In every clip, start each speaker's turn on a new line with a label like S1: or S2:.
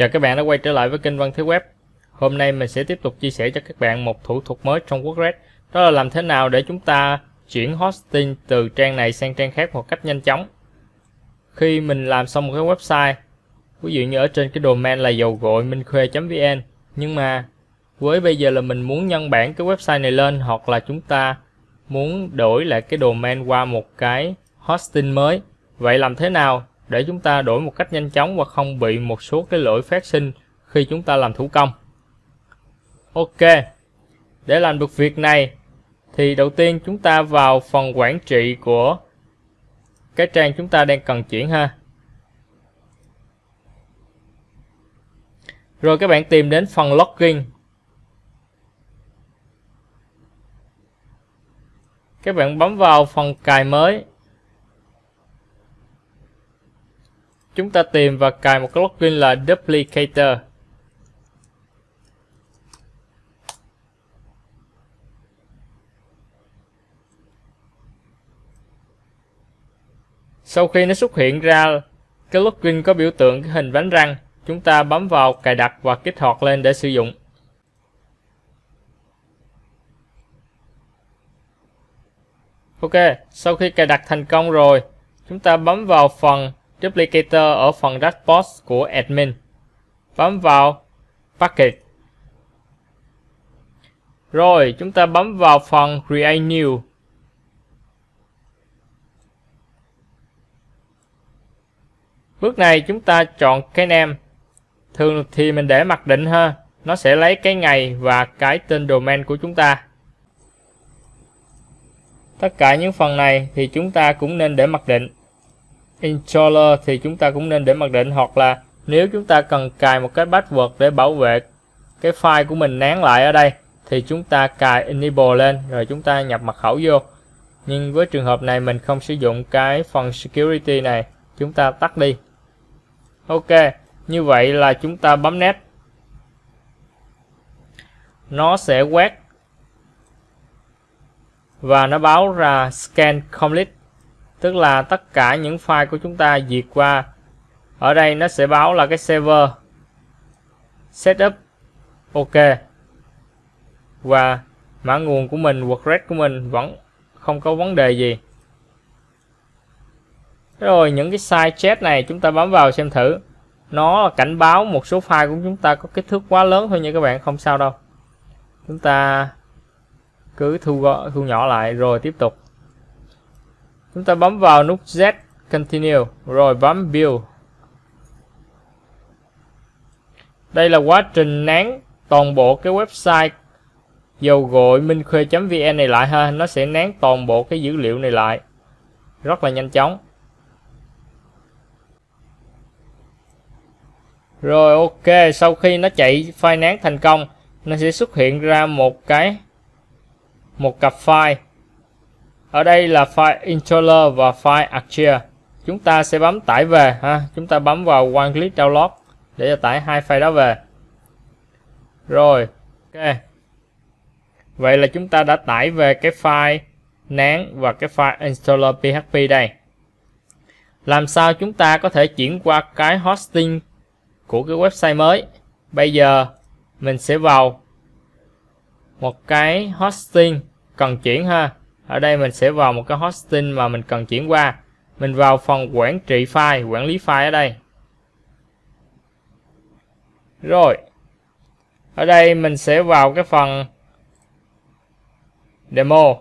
S1: Chào các bạn đã quay trở lại với kênh Văn Thế Web. Hôm nay mình sẽ tiếp tục chia sẻ cho các bạn một thủ thuật mới trong WordPress. Đó là làm thế nào để chúng ta chuyển hosting từ trang này sang trang khác một cách nhanh chóng. Khi mình làm xong một cái website, ví dụ như ở trên cái domain là dầu gội minh khuê.vn, nhưng mà với bây giờ là mình muốn nhân bản cái website này lên hoặc là chúng ta muốn đổi lại cái domain qua một cái hosting mới. Vậy làm thế nào để chúng ta đổi một cách nhanh chóng và không bị một số cái lỗi phát sinh khi chúng ta làm thủ công. Ok, để làm được việc này thì đầu tiên chúng ta vào phần quản trị của cái trang chúng ta đang cần chuyển ha. Rồi các bạn tìm đến phần login. Các bạn bấm vào phần cài mới chúng ta tìm và cài một cái plugin là Duplicator. Sau khi nó xuất hiện ra cái plugin có biểu tượng cái hình bánh răng, chúng ta bấm vào cài đặt và kích hoạt lên để sử dụng. Ok, sau khi cài đặt thành công rồi, chúng ta bấm vào phần Duplicator ở phần dashboard của admin. Bấm vào Package. Rồi, chúng ta bấm vào phần Create New. Bước này chúng ta chọn cái name. Thường thì mình để mặc định ha. Nó sẽ lấy cái ngày và cái tên domain của chúng ta. Tất cả những phần này thì chúng ta cũng nên để mặc định installer thì chúng ta cũng nên để mặc định, hoặc là nếu chúng ta cần cài một cái password để bảo vệ cái file của mình nén lại ở đây, thì chúng ta cài enable lên, rồi chúng ta nhập mật khẩu vô. Nhưng với trường hợp này mình không sử dụng cái phần security này, chúng ta tắt đi. Ok, như vậy là chúng ta bấm nét nó sẽ quét và nó báo ra scan complete tức là tất cả những file của chúng ta duyệt qua. Ở đây nó sẽ báo là cái server. Setup. Ok. Và mã nguồn của mình, WordPress của mình vẫn không có vấn đề gì. Rồi, những cái size chat này chúng ta bấm vào xem thử. Nó là cảnh báo một số file của chúng ta có kích thước quá lớn thôi nha các bạn, không sao đâu. Chúng ta cứ thu gọn thu nhỏ lại rồi tiếp tục chúng ta bấm vào nút Z, continue. Rồi bấm build. Đây là quá trình nén toàn bộ cái website dầu gội minh khuê.vn này lại ha. Nó sẽ nén toàn bộ cái dữ liệu này lại. Rất là nhanh chóng. Rồi, ok. Sau khi nó chạy file nén thành công, nó sẽ xuất hiện ra một cái, một cặp file ở đây là file installer và file Archer chúng ta sẽ bấm tải về, ha. Chúng ta bấm vào one click download để tải hai file đó về. Rồi, ok. Vậy là chúng ta đã tải về cái file nén và cái file installer php đây. Làm sao chúng ta có thể chuyển qua cái hosting của cái website mới? Bây giờ, mình sẽ vào một cái hosting cần chuyển, ha ở đây mình sẽ vào một cái hosting mà mình cần chuyển qua. Mình vào phần quản trị file, quản lý file ở đây. Rồi. Ở đây mình sẽ vào cái phần demo.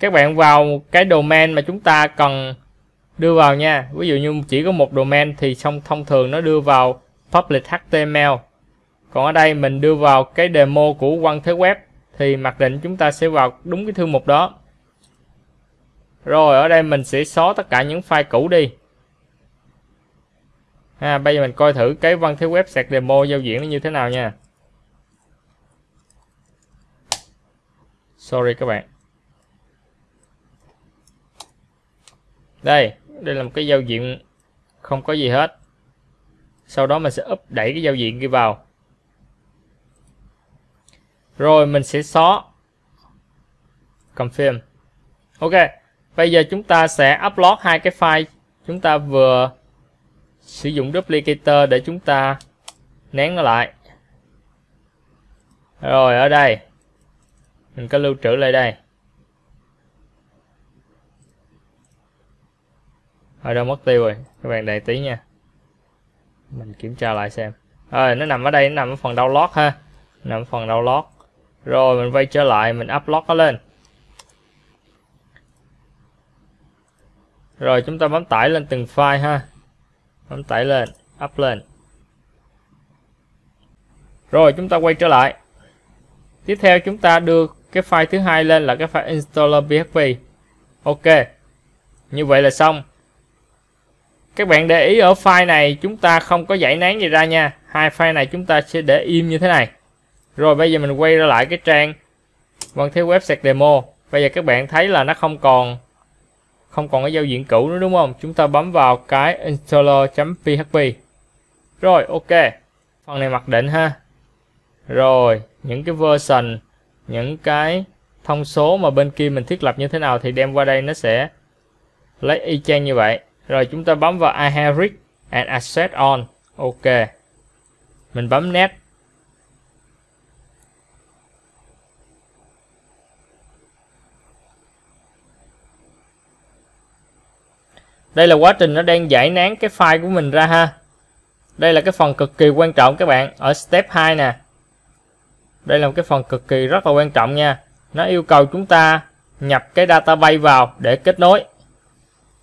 S1: Các bạn vào cái domain mà chúng ta cần đưa vào nha. Ví dụ như chỉ có một domain thì xong, thông thường nó đưa vào public html còn ở đây mình đưa vào cái demo của quan thế web thì mặc định chúng ta sẽ vào đúng cái thư mục đó. Rồi, ở đây mình sẽ xóa tất cả những file cũ đi. Ha, bây giờ mình coi thử cái văn thế web sạc demo giao diện nó như thế nào nha. Sorry các bạn. Đây đây là một cái giao diện không có gì hết. Sau đó mình sẽ up đẩy cái giao diện kia vào rồi, mình sẽ xóa. Confirm. Ok, bây giờ chúng ta sẽ upload hai cái file. Chúng ta vừa sử dụng duplicator để chúng ta nén nó lại. Rồi, ở đây. Mình có lưu trữ lại đây. Ở đâu mất tiêu rồi? Các bạn đợi tí nha. Mình kiểm tra lại xem. Rồi, nó nằm ở đây, nó nằm ở phần download ha. Nằm ở phần download rồi, mình quay trở lại, mình upload nó lên. Rồi, chúng ta bấm tải lên từng file ha. Bấm tải lên, up lên. Rồi, chúng ta quay trở lại. Tiếp theo, chúng ta đưa cái file thứ hai lên là cái file installer php ok. Như vậy là xong. Các bạn để ý ở file này, chúng ta không có giải nán gì ra nha. Hai file này chúng ta sẽ để im như thế này rồi bây giờ mình quay ra lại cái trang Vân Thế Web Sạc Demo. Bây giờ các bạn thấy là nó không còn không còn cái giao diện cũ nữa, đúng không? Chúng ta bấm vào cái installer.php rồi, ok. Phần này mặc định ha. Rồi, những cái version, những cái thông số mà bên kia mình thiết lập như thế nào thì đem qua đây nó sẽ lấy y chang như vậy. Rồi, chúng ta bấm vào inherit and access on. Ok. Mình bấm next. Đây là quá trình nó đang giải nán cái file của mình ra ha. Đây là cái phần cực kỳ quan trọng các bạn. Ở step 2 nè. Đây là một cái phần cực kỳ rất là quan trọng nha. Nó yêu cầu chúng ta nhập cái database vào để kết nối.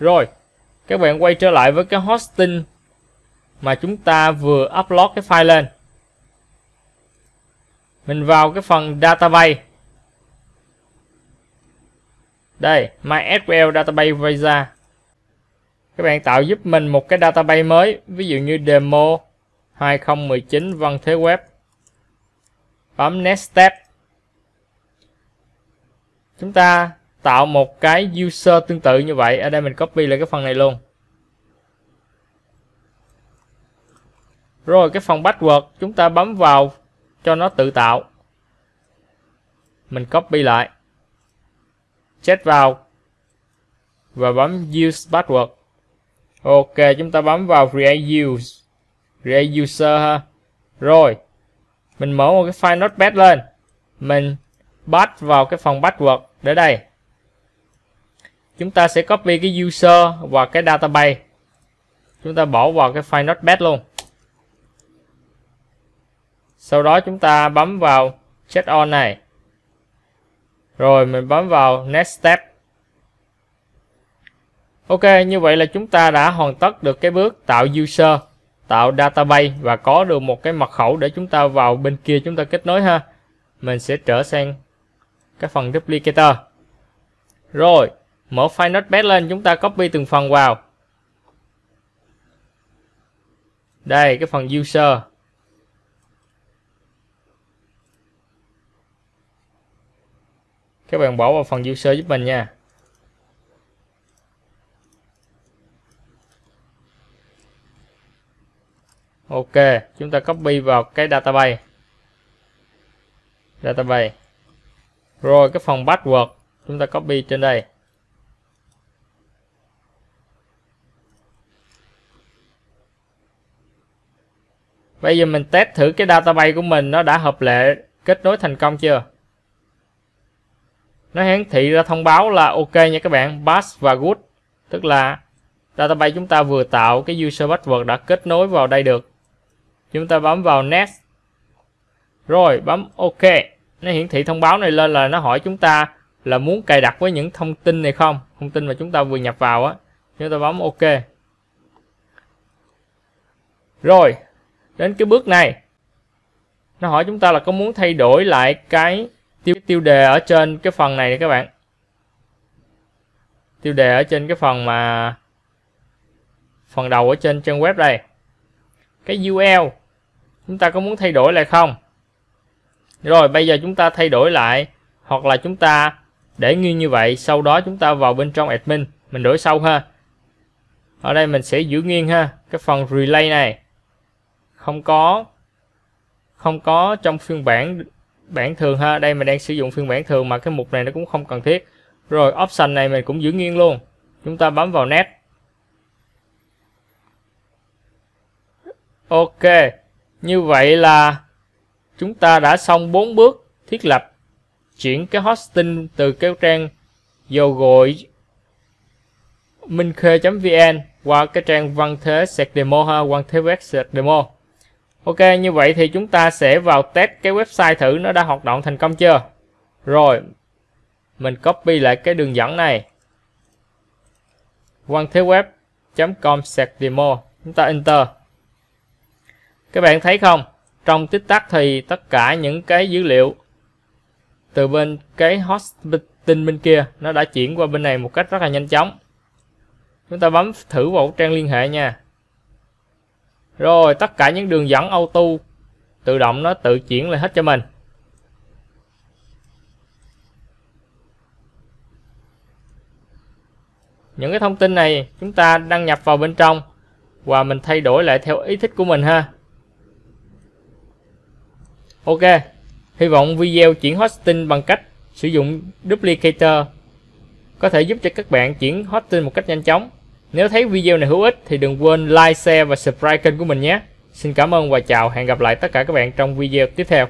S1: Rồi, các bạn quay trở lại với cái hosting mà chúng ta vừa upload cái file lên. Mình vào cái phần database. Đây MySQL database visa các bạn tạo giúp mình một cái database mới, ví dụ như demo 2019 văn thế web. Bấm next step. Chúng ta tạo một cái user tương tự như vậy. Ở đây mình copy lại cái phần này luôn. Rồi, cái phần password chúng ta bấm vào cho nó tự tạo. Mình copy lại. Check vào và bấm use password ok, chúng ta bấm vào create use create user ha. Rồi, mình mở một cái file notepad lên. Mình bắt vào cái phần password để đây. Chúng ta sẽ copy cái user và cái database. Chúng ta bỏ vào cái file notepad luôn. Sau đó chúng ta bấm vào check on này. Rồi, mình bấm vào next step ok, như vậy là chúng ta đã hoàn tất được cái bước tạo user, tạo database và có được một cái mật khẩu để chúng ta vào bên kia chúng ta kết nối ha. Mình sẽ trở sang cái phần duplicator rồi, mở file notepad lên, chúng ta copy từng phần vào. Đây, cái phần user. Các bạn bỏ vào phần user giúp mình nha. Ok, chúng ta copy vào cái database. Database. Rồi, cái phần password, chúng ta copy trên đây. Bây giờ mình test thử cái database của mình nó đã hợp lệ, kết nối thành công chưa? Nó hiển thị ra thông báo là ok nha các bạn, pass và good. Tức là database chúng ta vừa tạo cái user password đã kết nối vào đây được chúng ta bấm vào next. Rồi, bấm ok. Nó hiển thị thông báo này lên là nó hỏi chúng ta là muốn cài đặt với những thông tin này không? Thông tin mà chúng ta vừa nhập vào á. Chúng ta bấm ok. Rồi, đến cái bước này. Nó hỏi chúng ta là có muốn thay đổi lại cái tiêu tiêu đề ở trên cái phần này các bạn? Tiêu đề ở trên cái phần mà, phần đầu ở trên trang web đây. Cái UL chúng ta có muốn thay đổi lại không? Rồi, bây giờ chúng ta thay đổi lại, hoặc là chúng ta để nguyên như vậy, sau đó chúng ta vào bên trong admin, mình đổi sâu ha. Ở đây mình sẽ giữ nguyên ha, cái phần relay này. Không có không có trong phiên bản bản thường ha. Đây mình đang sử dụng phiên bản thường mà cái mục này nó cũng không cần thiết. Rồi, option này mình cũng giữ nguyên luôn. Chúng ta bấm vào net. Ok như vậy là chúng ta đã xong 4 bước thiết lập, chuyển cái hosting từ cái trang dầu gội minhkhê.vn qua cái trang văn thế sạc demo ha, văn thế web sạc demo. Ok, như vậy thì chúng ta sẽ vào test cái website thử nó đã hoạt động thành công chưa? Rồi, mình copy lại cái đường dẫn này. Văn thế web.com sạc demo. Chúng ta enter các bạn thấy không? Trong tích tắc thì tất cả những cái dữ liệu từ bên cái hosting bên kia, nó đã chuyển qua bên này một cách rất là nhanh chóng. Chúng ta bấm thử vào trang liên hệ nha. Rồi, tất cả những đường dẫn auto tự động nó tự chuyển lại hết cho mình. Những cái thông tin này chúng ta đăng nhập vào bên trong và mình thay đổi lại theo ý thích của mình ha ok hy vọng video chuyển hosting bằng cách sử dụng duplicator có thể giúp cho các bạn chuyển hosting một cách nhanh chóng nếu thấy video này hữu ích thì đừng quên like, share và subscribe kênh của mình nhé. Xin cảm ơn và chào, hẹn gặp lại tất cả các bạn trong video tiếp theo.